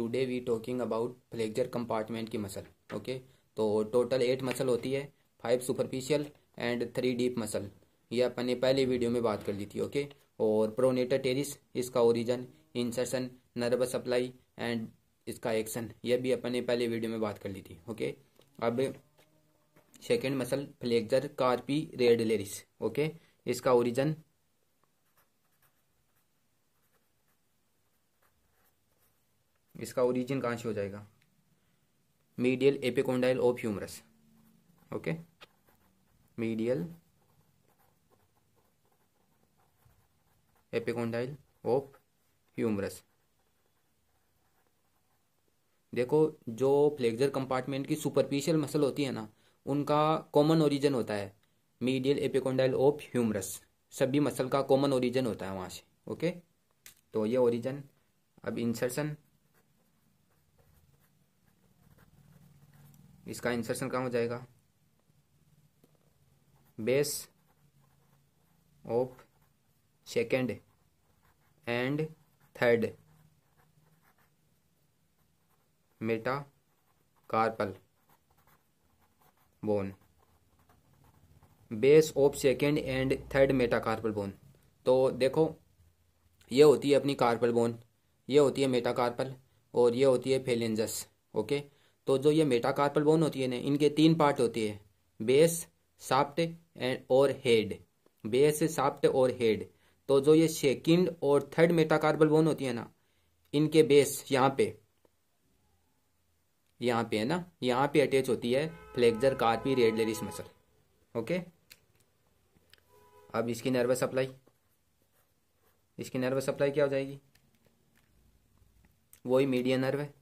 Today we talking about flexor compartment की muscle okay तो total eight muscle होती है five superficial and three deep muscle ये अपन ने पहले वीडियो में बात कर ली थी ओके और प्रोनेटर टेरिस इसका origin insertion nerves supply and इसका एक्शन ये भी अपन ने पहले वीडियो में बात कर ली थी ओके अब second muscle flexor carpi radialis okay इसका ओरिजन इसका ओरिजिन कहाँ से हो जाएगा? Medial epicondyle of humerus okay medial epicondyle of humerus देखो, जो फ्लेक्जर कंपार्टमेंट की सुपरफिशियल मसल होती है ना, उनका कॉमन ओरिजिन होता है मीडियल एपिकोंडाइल ऑफ़ ह्यूमरस सभी मसल का कॉमन ओरिजिन होता है वहाँ से ओके तो ये ओरिजिन अब इंसर्शन इसका इंसर्शन कहाँ हो जाएगा? Base of second and third metacarpal bone base of second and third metacarpal bone तो देखो, ये होती है अपनी कार्पल बोन ये होती है मेटा कार्पल और ये होती है फेलेंजस ओके तो जो ये मेटाकार्पल बोन होती है ना, इनके तीन पार्ट होती है बेस साफ्ट एंड और हेड बेस साफ्ट और हेड तो जो ये सेकंड और थर्ड मेटाकार्पल बोन होती है ना, इनके बेस यहाँ पे. यहाँ पे है ना, यहाँ पे अटैच होती है flexor carpi radialis muscle okay अब इसकी नर्वस सप्लाई इसकी नर्वस सप्लाई क्या हो जाएगी? वही मीडियन नर्व है.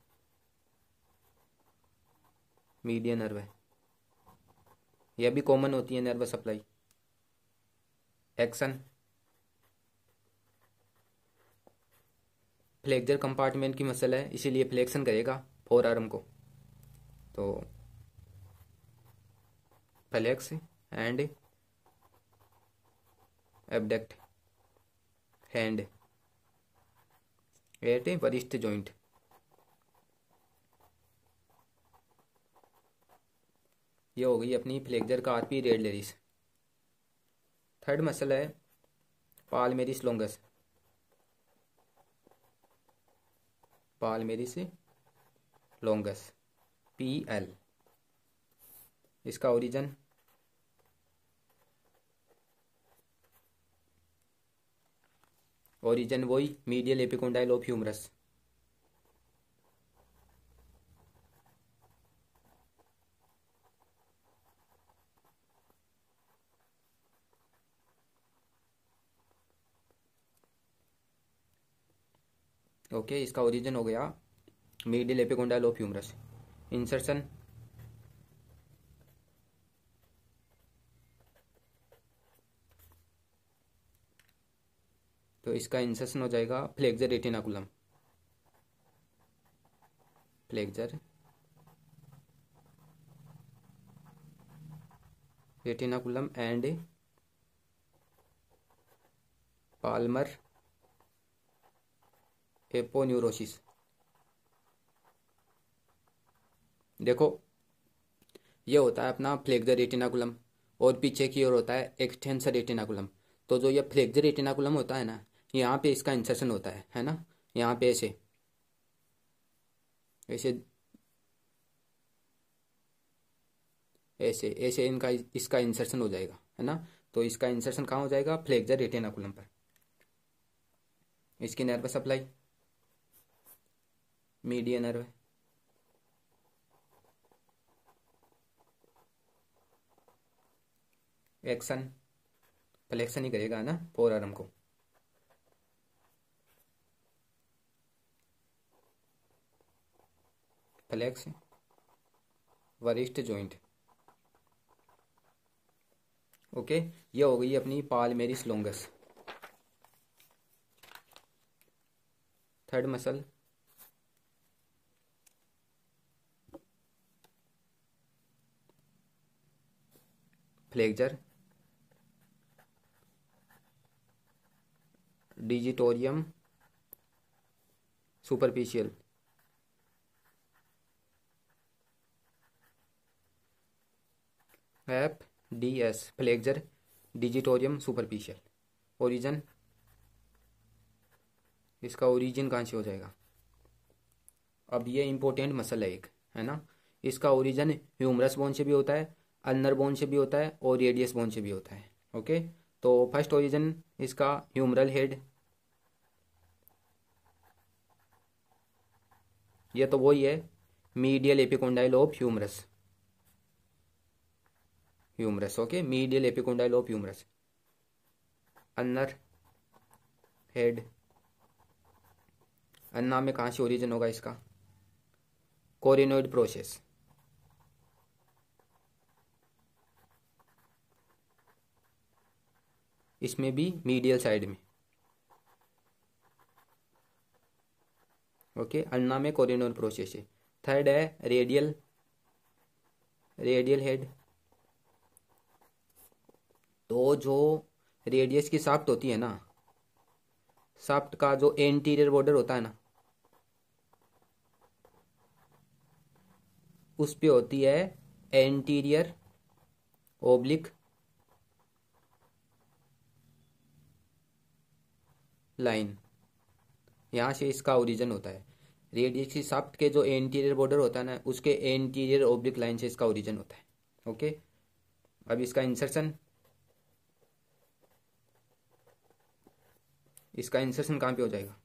मीडिया नर्व है। यह भी कॉमन होती है nerve supply action flexor compartment की मसल है, इसीलिए फ्लेक्शन करेगा फोर आर्म को। तो flex and abduct hand at wrist joint ये हो गई अपनी flexor carpi radialis third muscle है, palmaris longus. Palmaris longus, P L. इसका ओरिजन ओरिजन वही medial epicondyle of humerus okay इसका ओरिजिन हो गया medial epicondyle of humerus insertion तो इसका इंसर्शन हो जाएगा flexor retinaculum flexor retinaculum and palmar aponeurosis देखो, ये होता है अपना फ्लेक्जर रेटिनाकुलम और पीछे की ओर होता है एक्सटेंसर रेटिनाकुलम तो जो ये फ्लेक्जर रेटिनाकुलम होता है ना, यहाँ पे इसका इंसर्शन होता है है ना? यहाँ पे ऐसे। ऐसे ऐसे ऐसे इनका, इसका इंसर्शन हो जाएगा, है ना? तो इसका इंसर्शन कहाँ हो जाएगा? फ्लेक्जर रेटिनाकुलम पर। इसकी nerve supply median nerve action flexion ही करेगा ना? फोर आर्म को। फ्लेक्स वरिष्ठ जॉइंट ओके, ये हो गई अपनी palmaris longus third muscle flexor digitorum superficialis. F D S flexor digitorum superficialis. Origin, इसका ओरिजिन कहाँ से हो जाएगा? अब ये इम्पोर्टेंट मसल है एक, है ना? इसका ओरिजिन ह्यूमरस बोन से भी होता है अल्नर बोन से भी होता है और रेडियस बोन से भी होता है, ओके? तो फ़र्स्ट ओरिजन इसका ह्यूमरल हेड, ये तो वही है, medial epicondyle of humerus humerus, okay? Medial epicondyle of humerus ulnar head ulna में कहाँ से ओरिजिन होगा इसका? Coronoid process. इसमें भी मीडियल साइड में। ओके अन्ना में कोरिनोइड प्रोसेस है। थर्ड है रेडियल रेडियल हेड तो जो रेडियस की साफ्ट होती है ना साफ्ट का जो एंटीरियर बॉर्डर होता है ना, उस पे होती है एंटीरियर ओब्लिक लाइन। यहाँ से इसका ओरिजिन होता है। रेडियस की साफ्ट के जो एंटीरियर बॉर्डर होता है ना, उसके एंटीरियर ओब्लिक लाइन से इसका ओरिजिन होता है। ओके अब इसका इंसर्शन इसका इंसर्शन कहाँ पे हो जाएगा?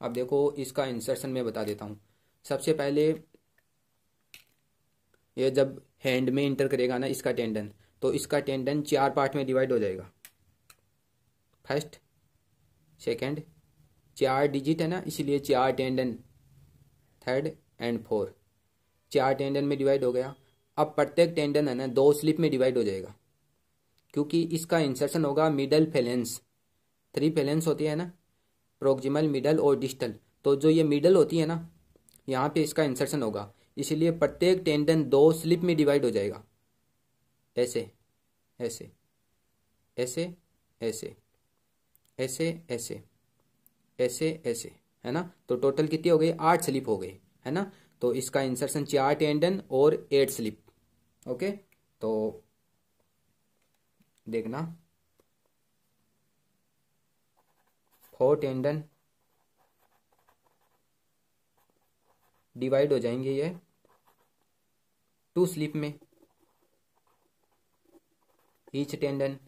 अब देखो, इसका इंसर्शन मैं बता देता हूँ। सबसे पहले ये जब हैंड में इंटर करेगा ना, इसका टेंडन तो इसका टेंडन चार पार्ट में डिवाइड हो जाएगा। फ़र्स्ट सेकंड, चार डिजिट है ना, इसीलिए चार टेंडन थर्ड एंड फोर चार टेंडन में डिवाइड हो गया। अब प्रत्येक टेंडन है ना, दो स्लिप में डिवाइड हो जाएगा। क्योंकि इसका इंसर्शन होगा मिडल फेलेंस थ्री फेलेंस होती है ना प्रोक्जिमल मिडल और डिस्टल तो जो ये मिडल होती है ना, यहाँ पे इसका इंसर्शन होगा। इसलिए प्रत्येक टेंडन दो स्लिप में डिवाइड हो जाएगा। ऐसे ऐसे ऐसे ऐसे। ऐसे ऐसे ऐसे ऐसे, है ना? तो टोटल कितनी हो गई? आठ स्लिप हो गई, है ना? तो इसका इंसर्शन चार टेंडन और एट स्लिप ओके तो देखना। फोर टेंडन डिवाइड हो जाएँगे ये टू स्लिप में। Each tendon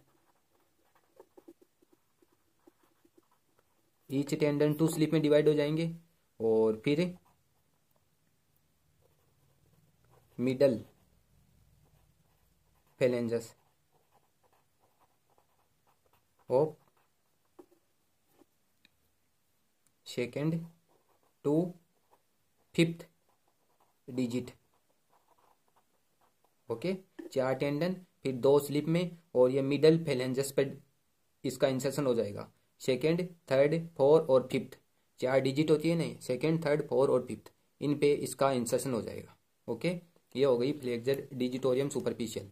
each tendon two slip में डिवाइड हो जाएँगे और फिर middle phalanges of second to fifth digit okay चार टेंडन फिर दो स्लिप में और ये मिडल फेलेंजस पे इसका इंसर्शन हो जाएगा। सेकेंड, थर्ड, फोर और फिफ्थ। चार डिजिट होती है नहीं सेकेंड, थर्ड, फोर और फिफ्थ। इन पे इसका इंसर्शन हो जाएगा, ओके? ये हो गई flexor digitorum superficial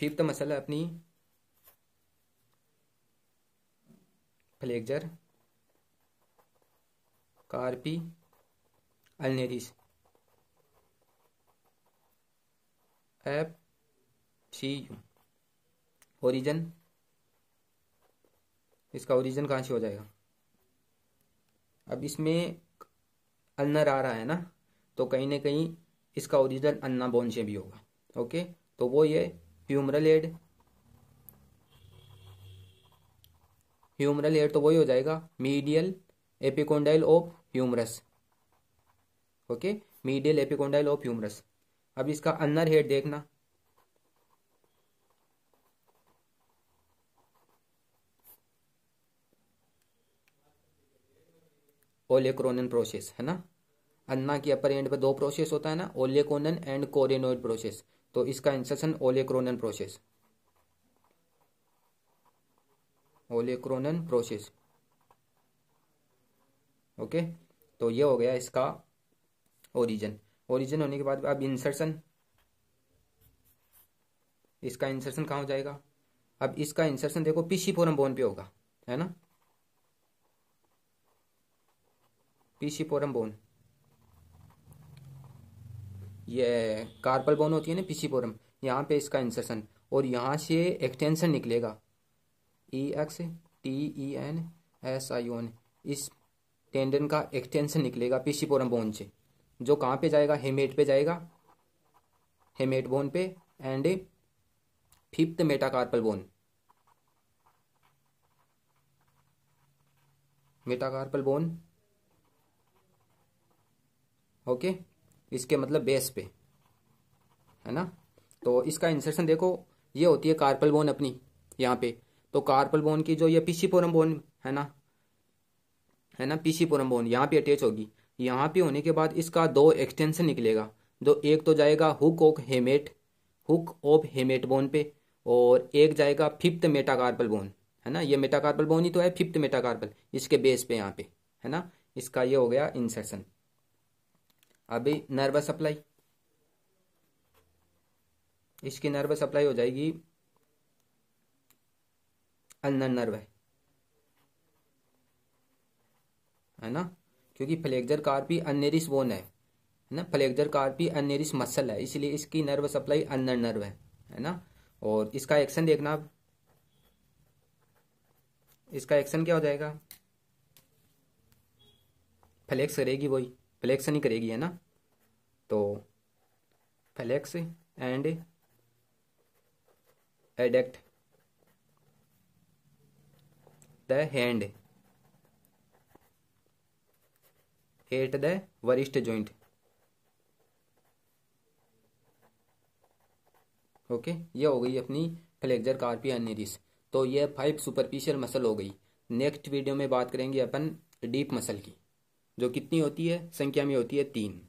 fifth muscle है अपनी flexor carpi ulnaris. F C U origin इसका ओरिजिन कहाँ से हो जाएगा? अब इसमें अन्नर आ रहा है ना तो कहीं ना कहीं इसका ओरिजिन अन्ना बोन से भी होगा ओके तो वो ये ह्यूमरल एड ह्यूमरल एड तो वही हो जाएगा medial epicondyle of humerus okay medial epicondyle of humerus अब इसका अन्नर हेड देखना ओलेक्रोनन प्रोसेस है ना? अन्ना की अपर एंड पे दो प्रोसेस होता है ना ओलेकोनन एंड कोरेनोइड प्रोसेस तो इसका insertion olecranon process olecranon process okay तो ये हो गया इसका ओरिजिन ओरिजिन होने के बाद अब इंसर्शन इसका इंसर्शन कहाँ हो जाएगा? अब इसका इंसर्शन देखो पीसी फोरम बोन पे होगा, है ना? Pisiform bone. ये कार्पल बोन होती है ना पिसीपोरम यहाँ पे इसका इंसर्शन और यहाँ से एक्सटेंशन निकलेगा। E X T E N S I O N इस टेंडन का एक्सटेंशन निकलेगा पिसीपोरम बोन से। जो कहाँ पे जाएगा? हेमेट पे जाएगा। हेमेट बोन पे and fifth metacarpal bone metacarpal bone okay? इसके मतलब बेस पे, है ना? तो इसका इंसर्शन देखो, ये होती है कार्पल बोन अपनी, यहाँ पे। तो कार्पल बोन की जो ये पीसीपोरम बोन है ना? है ना? पीसीपोरम बोन यहाँ पे अटैच होगी। यहाँ पे होने के बाद इसका दो एक्सटेंशन निकलेगा। जो एक तो जाएगा hook of hamate hook of hamate bone पे, और एक जाएगा फिफ्थ मेटाकार्पल बोन है ना? ये मेटाकार्पल बोन ही तो है फिफ्थ मेटाकार्पल इसके बेस पे यहाँ पे, है ना? इसका ये हो गया इंसर्शन अभी नर्वस सप्लाई। इसकी नर्वस सप्लाई हो जाएगी। अल्नर नर्व है। है ना? क्योंकि फ्लेक्जर कार्पी अनेरिस बोन है। है ना? फ्लेक्जर कार्पी अनेरिस मसल है, इसलिए इसकी नर्व सप्लाई अल्नर नर्व है। है ना? और इसका एक्शन देखना अब इसका एक्शन क्या हो जाएगा? फ्लेक्स करेगी वही। फ्लेक्स नहीं करेगी, है ना? तो flex and adduct the hand. At the wrist joint. Okay, ये हो गई अपनी फ्लेक्जर कार्पी एनेरिस। तो ये फाइव सुपरफिशियल मसल हो गई। नेक्स्ट वीडियो में बात करेंगे अपन डीप मसल की। जो कितनी होती है संख्या में होती है तीन।